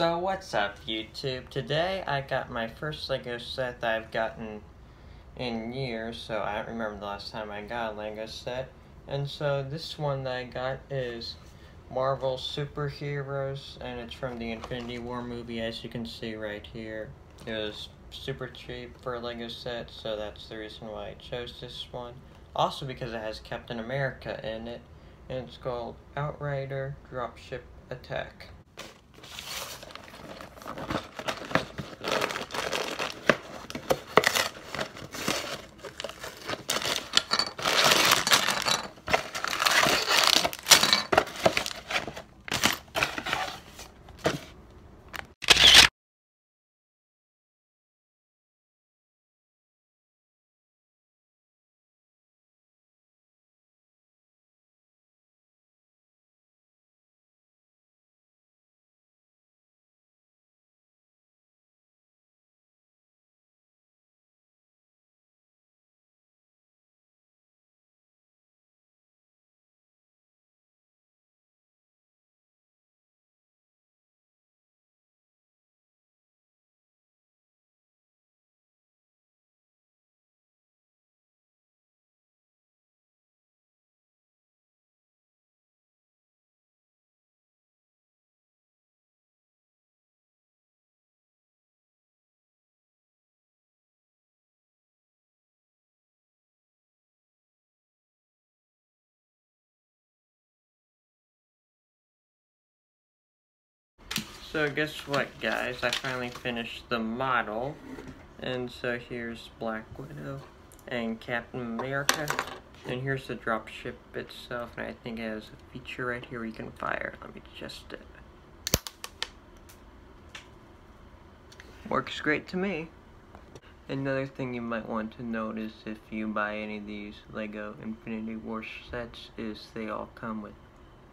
So what's up YouTube? Today I got my first LEGO set that I've gotten in years, so I don't remember the last time I got a LEGO set. And so this one that I got is Marvel Superheroes, and it's from the Infinity War movie, as you can see right here. It was super cheap for a LEGO set, so that's the reason why I chose this one. Also because it has Captain America in it, and it's called Outrider Dropship Attack. So guess what guys, I finally finished the model. And so here's Black Widow and Captain America. And here's the dropship itself, and I think it has a feature right here where you can fire. Let me adjust it. Works great to me. Another thing you might want to notice if you buy any of these LEGO Infinity War sets is they all come with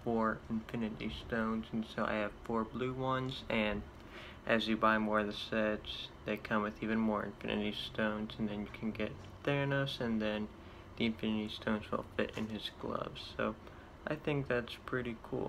four infinity stones and so I have four blue ones and as you buy more of the sets they come with even more infinity stones and then you can get Thanos and then the infinity stones will fit in his gloves so I think that's pretty cool.